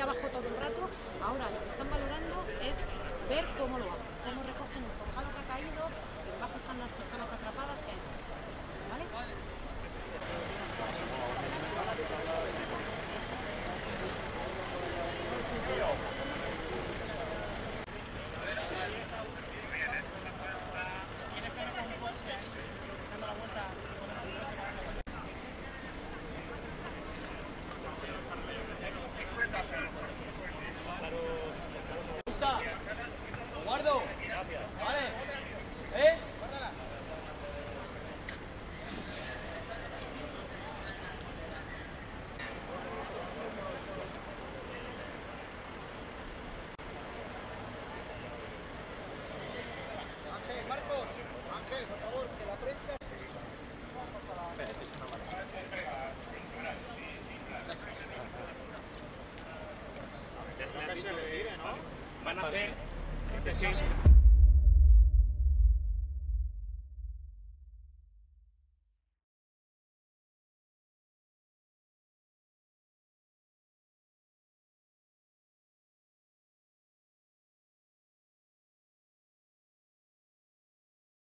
abajo todo el rato. Ahora lo que están valorando Ángel, Marcos, Ángel, por favor, que la prensa. Que se retire, ¿no? Van a hacer